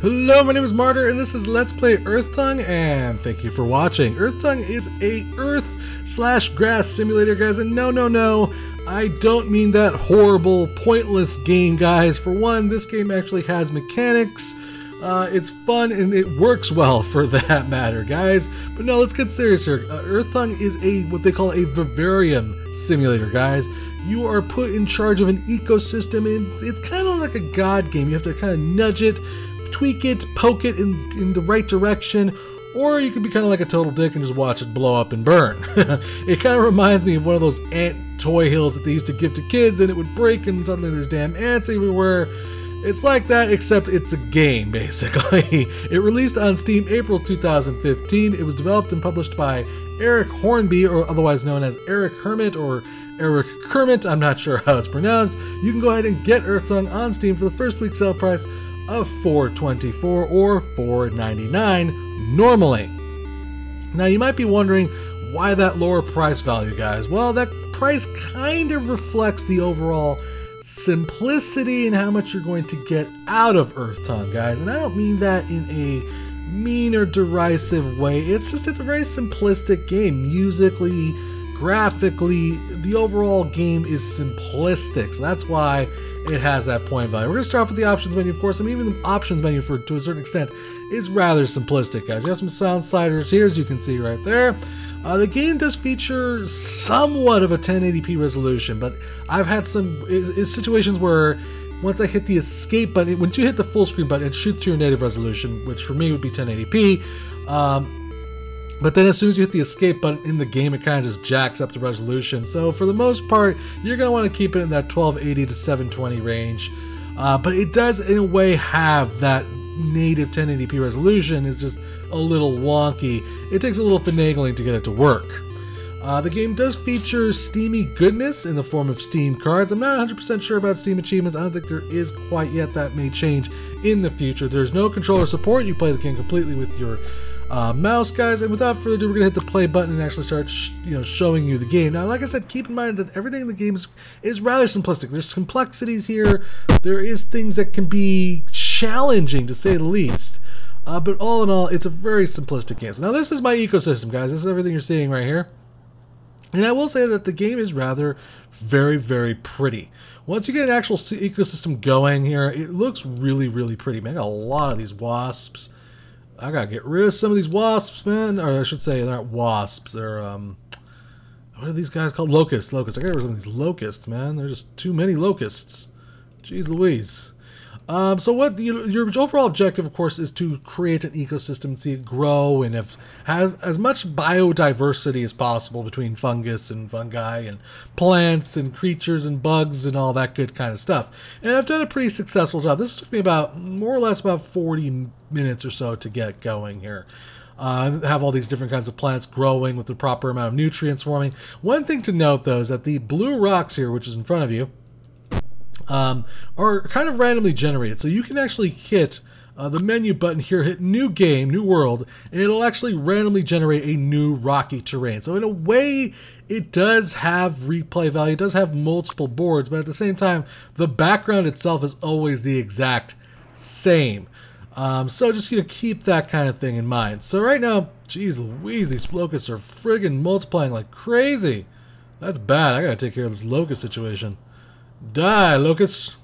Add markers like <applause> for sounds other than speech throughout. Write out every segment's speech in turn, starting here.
Hello, my name is Martyr, and this is Let's Play Earth Tongue, and thank you for watching. Earth Tongue is a Earth slash grass simulator, guys, and no, no, no, I don't mean that horrible, pointless game, guys. For one, this game actually has mechanics. Uh, it's fun and it works well for <laughs> that matter, guys. But no, let's get serious here. Uh, Earth Tongue is a what they call a vivarium simulator, guys. You are put in charge of an ecosystem, and it's kind of like a god game. You have to kind of nudge it tweak it, poke it in, in the right direction, or you could be kind of like a total dick and just watch it blow up and burn. <laughs> it kind of reminds me of one of those ant toy hills that they used to give to kids and it would break and suddenly there's damn ants everywhere. It's like that, except it's a game, <laughs> basically. it released on Steam April 2015. It was developed and published by Eric Hornby, or otherwise known as Eric Hermit or Eric Kermit. I'm not sure how it's pronounced. You can go ahead and get Earthtongue on Steam for the first week sale price of 424 or 499 normally. Now you might be wondering why that lower price value guys. Well that price kind of reflects the overall simplicity and how much you're going to get out of Earth Tongue guys and I don't mean that in a mean or derisive way. It's just it's a very simplistic game musically, graphically, the overall game is simplistic. So that's why it has that point value. We're going to start off with the options menu, of course. I mean, even the options menu, for to a certain extent, is rather simplistic, guys. You have some sound sliders here, as you can see right there. Uh, the game does feature somewhat of a 1080p resolution, but I've had some is, is situations where once I hit the escape button, once you hit the full screen button, it shoots to your native resolution, which for me would be 1080p. Um, but then as soon as you hit the escape button in the game, it kind of just jacks up the resolution. So for the most part, you're going to want to keep it in that 1280 to 720 range. Uh, but it does in a way have that native 1080p resolution is just a little wonky. It takes a little finagling to get it to work. Uh, the game does feature Steamy goodness in the form of Steam cards. I'm not 100% sure about Steam achievements. I don't think there is quite yet. That may change in the future. There's no controller support. You play the game completely with your uh, mouse, guys. And without further ado, we're gonna hit the play button and actually start, you know, showing you the game. Now, like I said, keep in mind that everything in the game is, is rather simplistic. There's complexities here. There is things that can be challenging, to say the least. Uh, but all in all, it's a very simplistic game. So now this is my ecosystem, guys. This is everything you're seeing right here. And I will say that the game is rather very, very pretty. Once you get an actual ecosystem going here, it looks really, really pretty. Man, a lot of these wasps. I gotta get rid of some of these wasps, man. Or I should say, they're not wasps. They're, um, what are these guys called? Locusts. Locusts. I gotta get rid of some of these locusts, man. There's just too many locusts. Jeez Louise. Um, so what you your overall objective, of course, is to create an ecosystem, see it grow, and have, have as much biodiversity as possible between fungus and fungi and plants and creatures and bugs and all that good kind of stuff. And I've done a pretty successful job. This took me about more or less about 40 minutes or so to get going here. Uh, have all these different kinds of plants growing with the proper amount of nutrients forming. One thing to note, though, is that the blue rocks here, which is in front of you, um, are kind of randomly generated. So you can actually hit uh, the menu button here, hit New Game, New World, and it'll actually randomly generate a new rocky terrain. So in a way, it does have replay value, it does have multiple boards, but at the same time, the background itself is always the exact same. Um, so just you know, keep that kind of thing in mind. So right now, geez Louise, these locusts are friggin' multiplying like crazy. That's bad. I gotta take care of this locust situation. Die, locusts.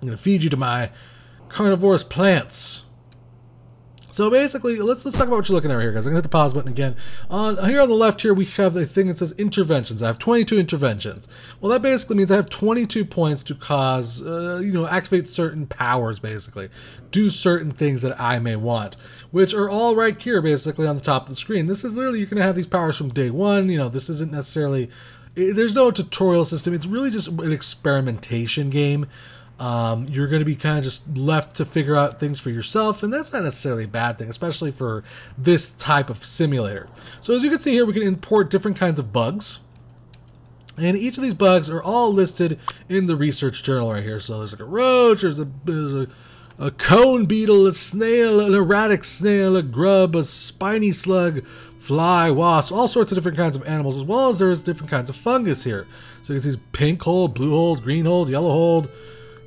I'm gonna feed you to my carnivorous plants. So basically, let's let's talk about what you're looking at right here, guys. I'm gonna hit the pause button again. On here on the left here, we have a thing that says interventions. I have 22 interventions. Well, that basically means I have 22 points to cause, uh, you know, activate certain powers, basically, do certain things that I may want, which are all right here, basically on the top of the screen. This is literally you're gonna have these powers from day one. You know, this isn't necessarily. There's no tutorial system. It's really just an experimentation game. Um, you're going to be kind of just left to figure out things for yourself, and that's not necessarily a bad thing, especially for this type of simulator. So as you can see here, we can import different kinds of bugs. And each of these bugs are all listed in the research journal right here. So there's like a roach, there's a, there's a, a cone beetle, a snail, an erratic snail, a grub, a spiny slug, fly, wasps, all sorts of different kinds of animals, as well as there's different kinds of fungus here. So you can see pink hold, blue hold, green hold, yellow hold,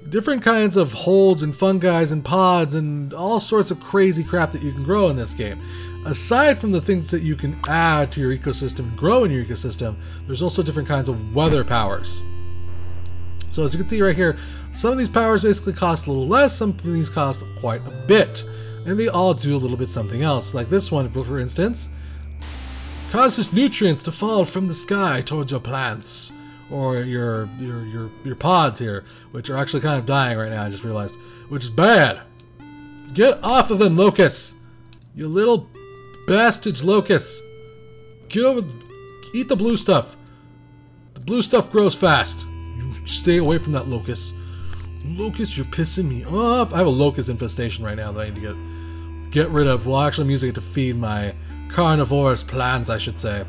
different kinds of holds and fungi and pods and all sorts of crazy crap that you can grow in this game. Aside from the things that you can add to your ecosystem and grow in your ecosystem, there's also different kinds of weather powers. So as you can see right here, some of these powers basically cost a little less, some of these cost quite a bit. And they all do a little bit something else. Like this one, for instance, causes nutrients to fall from the sky towards your plants or your your your your pods here, which are actually kind of dying right now. I just realized, which is bad. Get off of them, locusts! You little bastard locusts! Get over, eat the blue stuff. The blue stuff grows fast. You stay away from that locust. Locust, you're pissing me off. I have a locust infestation right now that I need to get get rid of. Well, actually, I'm using it to feed my carnivorous plants, I should say.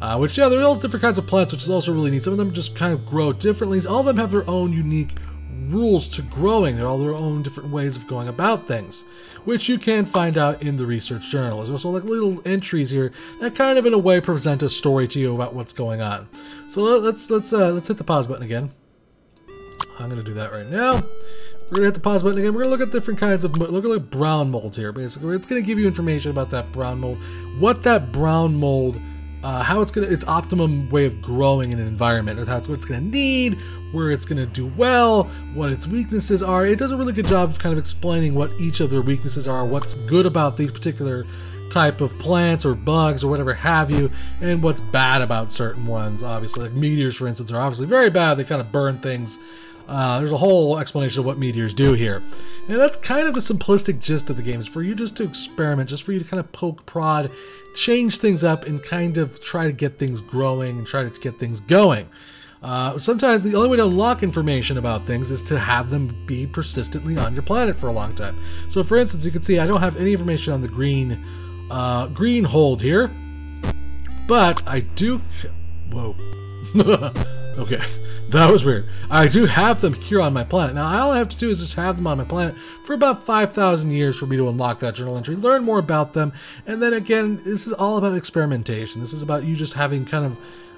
Uh, which, yeah, there are all different kinds of plants, which is also really neat. Some of them just kind of grow differently. All of them have their own unique rules to growing. They're all their own different ways of going about things, which you can find out in the research journal. There's also like little entries here that kind of, in a way, present a story to you about what's going on. So let's let's uh, let's hit the pause button again. I'm gonna do that right now. We're gonna hit the pause button again. We're gonna look at different kinds of look at like brown mold here. Basically, it's gonna give you information about that brown mold, what that brown mold uh, how it's gonna its optimum way of growing in an environment, or that's what it's gonna need, where it's gonna do well, what its weaknesses are. It does a really good job of kind of explaining what each of their weaknesses are, what's good about these particular type of plants or bugs or whatever have you, and what's bad about certain ones. Obviously, like meteors, for instance, are obviously very bad. They kind of burn things. Uh, there's a whole explanation of what meteors do here. And that's kind of the simplistic gist of the game, is for you just to experiment, just for you to kind of poke, prod, change things up and kind of try to get things growing and try to get things going. Uh, sometimes the only way to unlock information about things is to have them be persistently on your planet for a long time. So for instance, you can see I don't have any information on the green uh, green hold here, but I do... Whoa. <laughs> okay. <laughs> That was weird. I do have them here on my planet. Now, all I have to do is just have them on my planet for about 5,000 years for me to unlock that journal entry, learn more about them, and then again, this is all about experimentation. This is about you just having kind of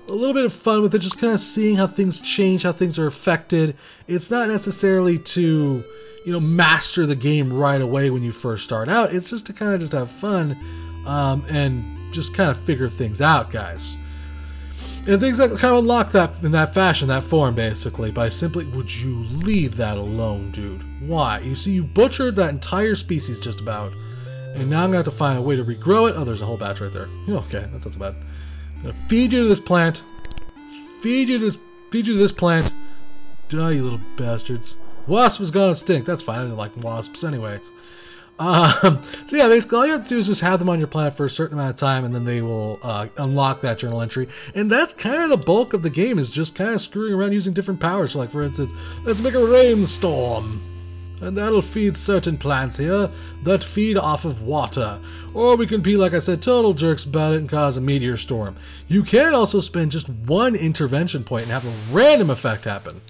a little bit of fun with it, just kind of seeing how things change, how things are affected. It's not necessarily to, you know, master the game right away when you first start out. It's just to kind of just have fun um, and just kind of figure things out, guys. And things that kind of unlock that in that fashion, that form, basically, by simply, would you leave that alone, dude? Why? You see, you butchered that entire species just about, and now I'm gonna have to find a way to regrow it. Oh, there's a whole batch right there. Okay, that's not so bad. I'm gonna feed you to this plant. Feed you to this. Feed you to this plant. Die, you little bastards. Wasp is gonna stink. That's fine. I didn't like wasps, anyways. Um, so yeah, basically all you have to do is just have them on your planet for a certain amount of time, and then they will uh, unlock that journal entry. And that's kind of the bulk of the game is just kind of screwing around using different powers. So like for instance, let's make a rainstorm. And that'll feed certain plants here that feed off of water. Or we can be, like I said, total jerks about it and cause a meteor storm. You can also spend just one intervention point and have a random effect happen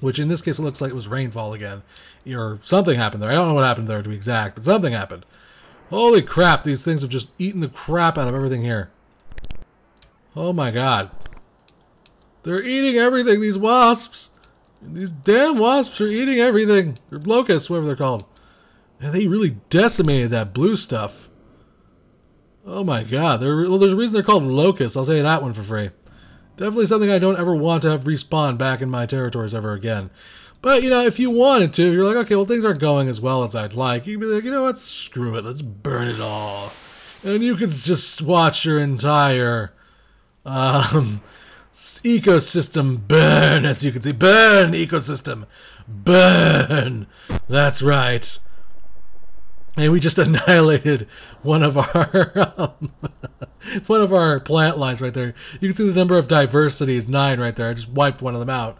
which in this case it looks like it was rainfall again, or something happened there. I don't know what happened there to be exact, but something happened. Holy crap, these things have just eaten the crap out of everything here. Oh my god. They're eating everything, these wasps. These damn wasps are eating everything. Or locusts, whatever they're called. And they really decimated that blue stuff. Oh my god. Well, there's a reason they're called locusts. I'll tell you that one for free. Definitely something I don't ever want to have respawn back in my territories ever again. But, you know, if you wanted to, you're like, okay, well, things aren't going as well as I'd like. You'd be like, you know what, screw it, let's burn it all. And you could just watch your entire um, ecosystem burn, as you can see. Burn, ecosystem. Burn. That's right. And we just <laughs> annihilated one of our <laughs> um, <laughs> one of our plant lines right there. You can see the number of diversity is nine right there. I just wiped one of them out.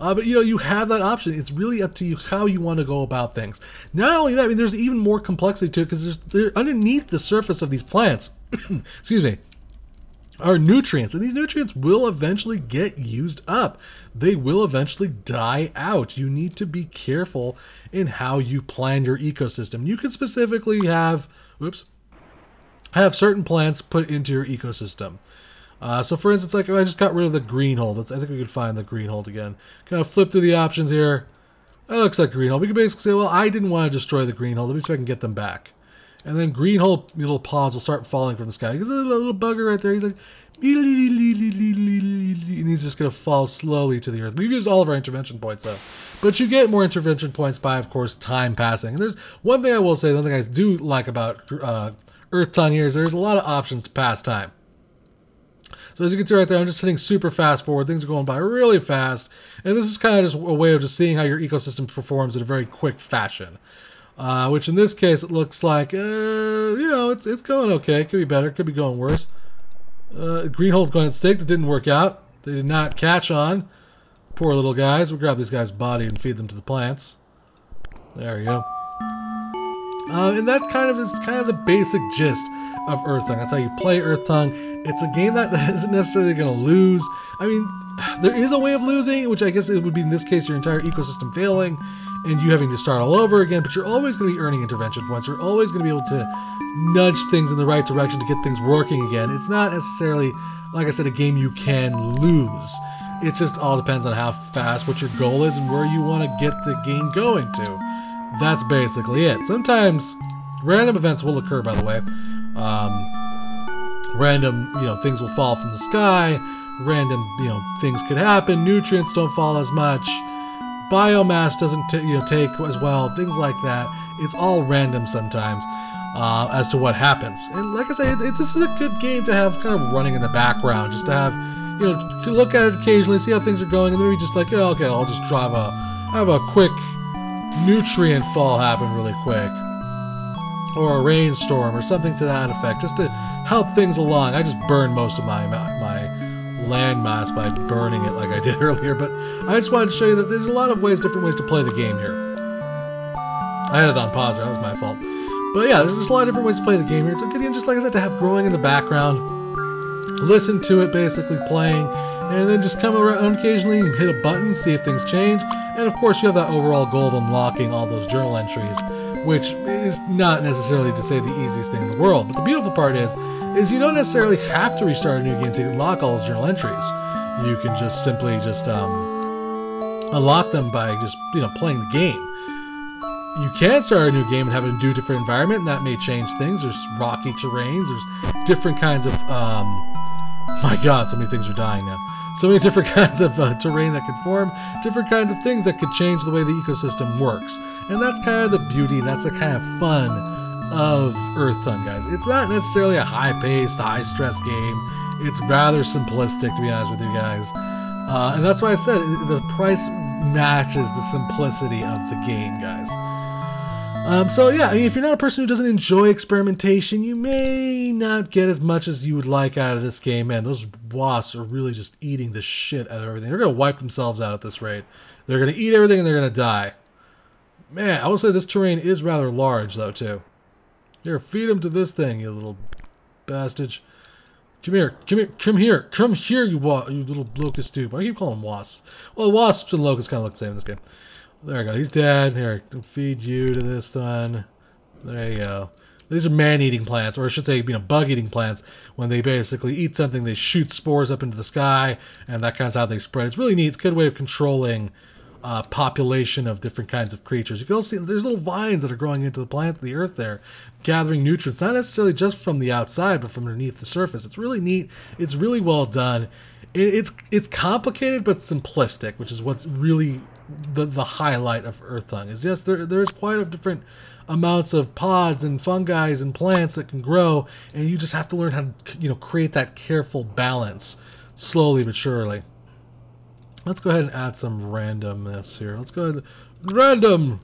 Uh, but you know, you have that option. It's really up to you how you want to go about things. Not only that, I mean, there's even more complexity to it because there's underneath the surface of these plants. <clears throat> excuse me are nutrients, and these nutrients will eventually get used up. They will eventually die out. You need to be careful in how you plan your ecosystem. You can specifically have, whoops, have certain plants put into your ecosystem. Uh, so for instance, like I just got rid of the green hold. Let's, I think we could find the green hold again. Kind of flip through the options here. That looks like green hold. We can basically say, well, I didn't want to destroy the green hold. Let me see if I can get them back. And then green hold little pods will start falling from the sky. There's a little bugger right there. He's like, and he's just going to fall slowly to the earth. We've used all of our intervention points though. But you get more intervention points by, of course, time passing. And there's one thing I will say, one thing I do like about uh, Earth Tongue here there's a lot of options to pass time. So as you can see right there, I'm just hitting super fast forward. Things are going by really fast. And this is kind of just a way of just seeing how your ecosystem performs in a very quick fashion. Uh, which in this case, it looks like, uh, you know, it's, it's going okay. It could be better. Could be going worse. Uh, Greenhold going at stake. That didn't work out. They did not catch on. Poor little guys. We'll grab these guy's body and feed them to the plants. There we go. Uh, and that kind of is kind of the basic gist of Earth Tongue. That's how you play Earth Tongue. It's a game that <laughs> isn't necessarily going to lose. I mean, <sighs> there is a way of losing, which I guess it would be in this case your entire ecosystem failing and you having to start all over again, but you're always going to be earning intervention points. You're always going to be able to nudge things in the right direction to get things working again. It's not necessarily, like I said, a game you can lose. It just all depends on how fast, what your goal is, and where you want to get the game going to. That's basically it. Sometimes random events will occur, by the way. Um, random, you know, things will fall from the sky. Random, you know, things could happen. Nutrients don't fall as much biomass doesn't you know take as well, things like that. It's all random sometimes uh, as to what happens. And like I say, it's, it's, this is a good game to have kind of running in the background, just to have you know look at it occasionally, see how things are going, and maybe just like okay, I'll just drive a have a quick nutrient fall happen really quick, or a rainstorm or something to that effect, just to help things along. I just burned most of my my landmass by burning it like I did <laughs> earlier, but I just wanted to show you that there's a lot of ways, different ways to play the game here. I had it on pause, that was my fault. But yeah, there's just a lot of different ways to play the game here. It's a good game, just like I said, to have growing in the background, listen to it basically playing, and then just come around occasionally hit a button, see if things change. And of course, you have that overall goal of unlocking all those journal entries, which is not necessarily to say the easiest thing in the world. But the beautiful part is, is you don't necessarily have to restart a new game to unlock all those journal entries. You can just simply just um, unlock them by just you know playing the game. You can start a new game and have it do a different environment, and that may change things. There's rocky terrains. There's different kinds of um, my God, so many things are dying now. So many <laughs> different kinds of uh, terrain that can form, different kinds of things that could change the way the ecosystem works. And that's kind of the beauty, that's the kind of fun of Earth Tongue, guys. It's not necessarily a high-paced, high-stress game. It's rather simplistic, to be honest with you guys. Uh, and that's why I said the price matches the simplicity of the game, guys. Um, so yeah, I mean, if you're not a person who doesn't enjoy experimentation, you may not get as much as you would like out of this game. Man, those wasps are really just eating the shit out of everything. They're gonna wipe themselves out at this rate. They're gonna eat everything and they're gonna die. Man, I will say this terrain is rather large though too. Here, feed him to this thing, you little bastard. Come here, come here, come here, come here, you wa you little locust dude. I keep calling them wasps. Well, wasps and locusts kind of look the same in this game. There we go. He's dead. Here, feed you to this one. There you go. These are man-eating plants, or I should say, you know, bug-eating plants. When they basically eat something, they shoot spores up into the sky, and that kind of how they spread. It's really neat. It's a good way of controlling uh, population of different kinds of creatures. You can also see there's little vines that are growing into the plant, the earth there, gathering nutrients, not necessarily just from the outside, but from underneath the surface. It's really neat. It's really well done. It, it's it's complicated but simplistic, which is what's really the the highlight of Earth Tongue. Is yes, there there is quite a different amounts of pods and fungi and plants that can grow, and you just have to learn how to you know create that careful balance slowly but surely. Let's go ahead and add some randomness here. Let's go ahead. Random!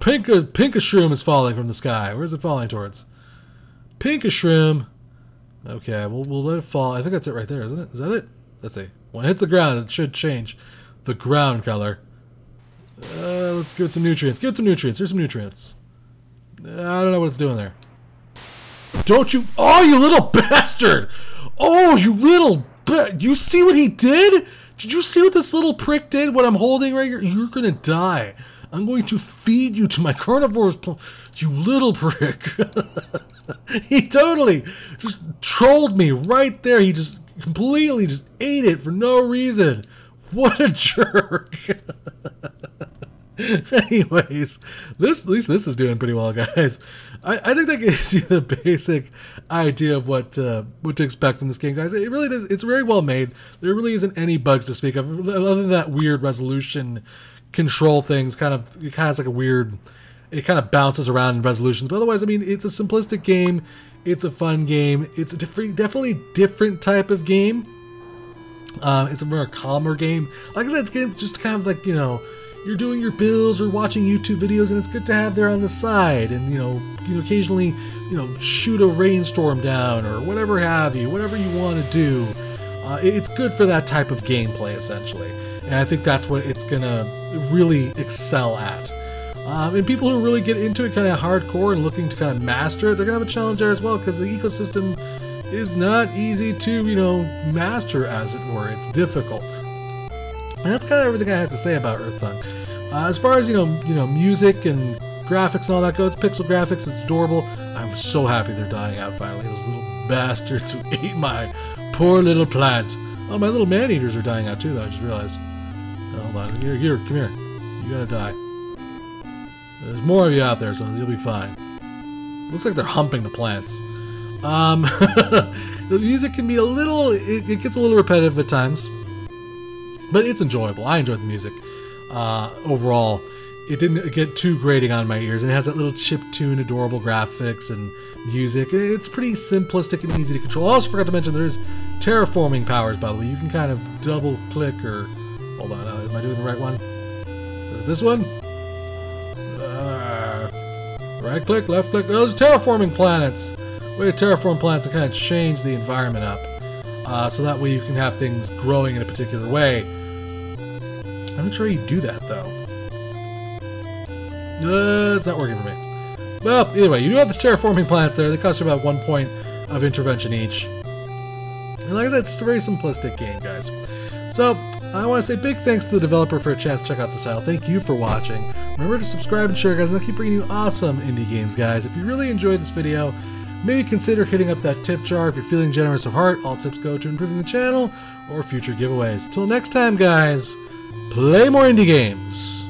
Pink, pink shroom is falling from the sky. Where's it falling towards? Pink shroom. Okay, we'll, we'll let it fall. I think that's it right there, isn't it? Is that it? Let's see. When it hits the ground, it should change the ground color. Uh, let's give it some nutrients. Give it some nutrients. Here's some nutrients. I don't know what it's doing there. Don't you... Oh, you little <laughs> bastard! Oh, you little... You see what he did? Did you see what this little prick did? What I'm holding right here? You're gonna die. I'm going to feed you to my carnivores. You little prick. <laughs> he totally just trolled me right there. He just completely just ate it for no reason. What a jerk. Anyways, this at least this is doing pretty well, guys. I, I think that gives you the basic idea of what uh, what to expect from this game, guys. It really does. It's very well made. There really isn't any bugs to speak of, other than that weird resolution control things. Kind of, it kind of has like a weird. It kind of bounces around in resolutions, but otherwise, I mean, it's a simplistic game. It's a fun game. It's a definitely different type of game. Um, it's a more calmer game. Like I said, it's game just kind of like you know you're doing your bills or watching YouTube videos, and it's good to have there on the side, and you know, you know, occasionally, you know, shoot a rainstorm down or whatever have you, whatever you want to do. Uh, it's good for that type of gameplay, essentially, and I think that's what it's gonna really excel at. Um, and people who really get into it kind of hardcore and looking to kind of master it, they're gonna have a challenge there as well because the ecosystem is not easy to, you know, master, as it were. It's difficult. And that's kind of everything I have to say about Earthtongue. Uh, as far as you know, you know, music and graphics and all that goes, pixel graphics, it's adorable. I'm so happy they're dying out finally. Those little bastards who <laughs> ate my poor little plant. Oh, my little man eaters are dying out too, though. I just realized. Oh, hold on, here, here, come here. You gotta die. There's more of you out there, so you'll be fine. Looks like they're humping the plants. Um, <laughs> the music can be a little, it, it gets a little repetitive at times. But it's enjoyable. I enjoyed the music. Uh, overall, it didn't get too grating on my ears. And it has that little chip tune, adorable graphics and music. It's pretty simplistic and easy to control. I also forgot to mention there is terraforming powers, by the way. You can kind of double click or... Hold on, uh, am I doing the right one? Is it this one? Uh, right click, left click. Those terraforming planets. Way to terraform planets and kind of change the environment up. Uh, so that way you can have things growing in a particular way. I'm not sure you do that, though. Uh, it's not working for me. Well, either way, you do have the terraforming plants there. They cost you about one point of intervention each. And like I said, it's a very simplistic game, guys. So, I want to say big thanks to the developer for a chance to check out this title. Thank you for watching. Remember to subscribe and share, guys, and I'll keep bringing you awesome indie games, guys. If you really enjoyed this video, maybe consider hitting up that tip jar if you're feeling generous of heart. All tips go to improving the channel or future giveaways. Till next time, guys. Play more indie games.